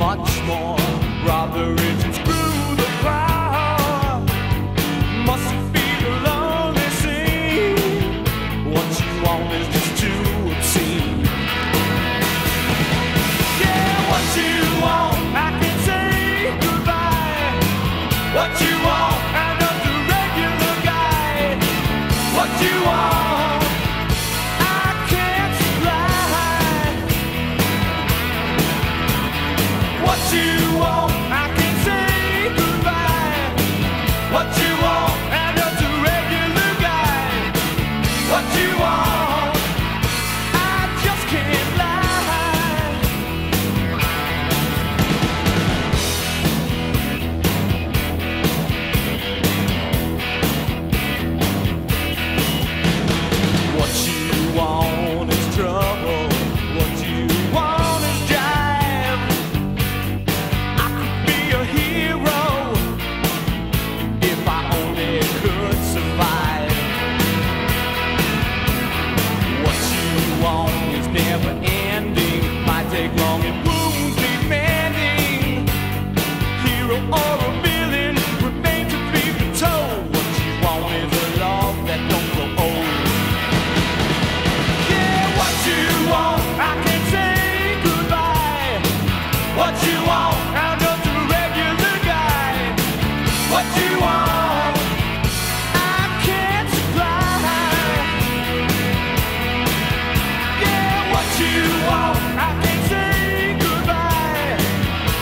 much more. rather it's screw the power must be the lonely scene. What you want is just too obscene. Yeah, what you want, I can say goodbye. What you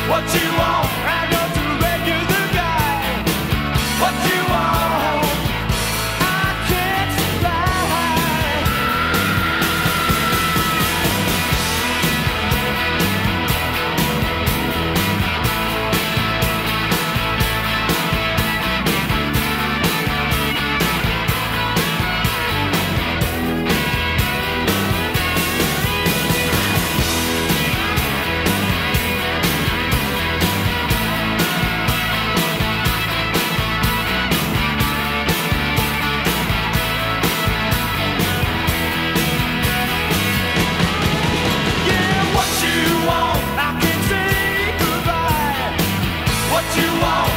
What you want? what you.